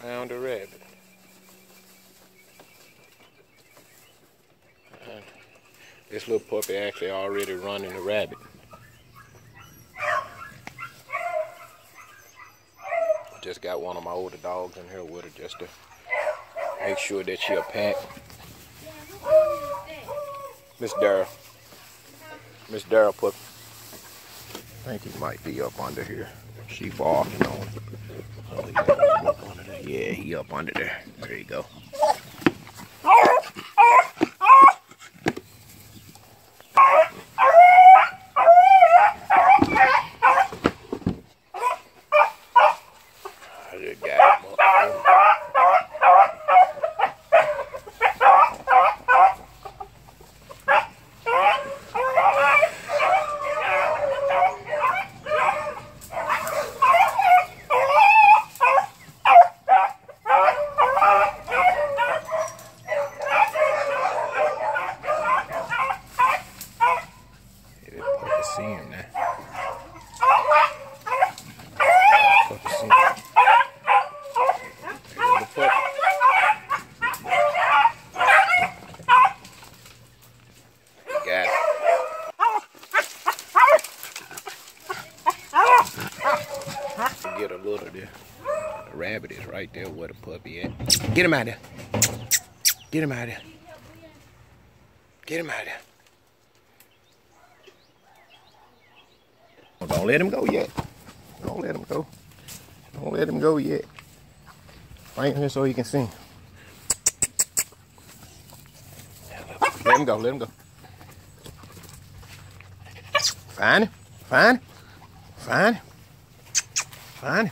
Found a rabbit. And this little puppy actually already running the rabbit. Just got one of my older dogs in here with her just to make sure that she a pack. Miss Darrell. Miss Darrell puppy. I think he might be up under here. She barking on. Oh, yeah. Yeah, he up under there. There you go. I just got him up. Yeah, that puppy now. Get a little there. The rabbit is right there where the puppy at. Get him out of there. Get him out of there. Get him out of there. Don't let him go yet. Don't let him go. Don't let him go yet. Right here so he can sing. Let him go, let him go. Fine, fine, fine, fine.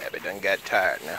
Rabbit done got tired now.